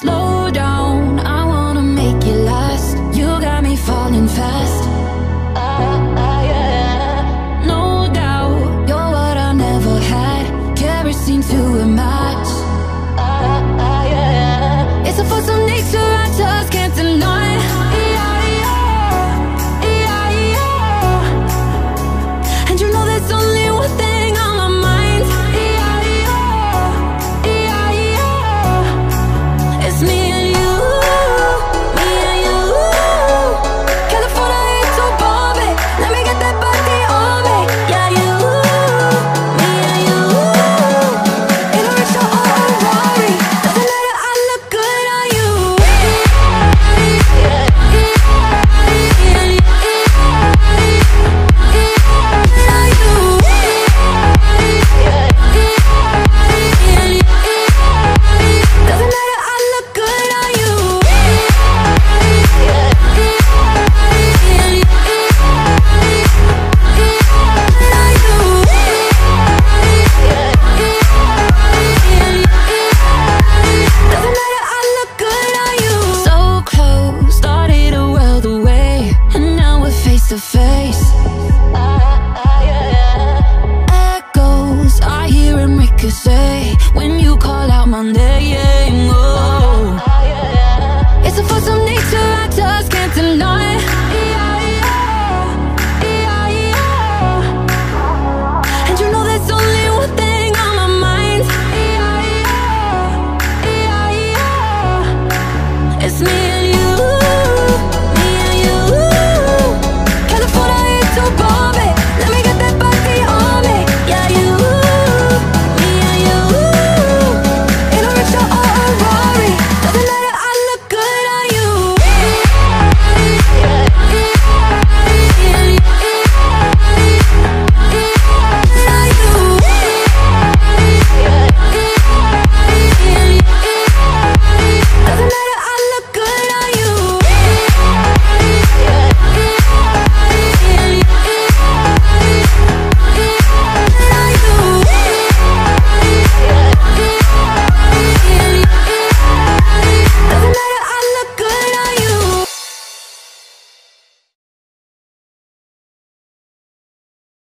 Slow Monday.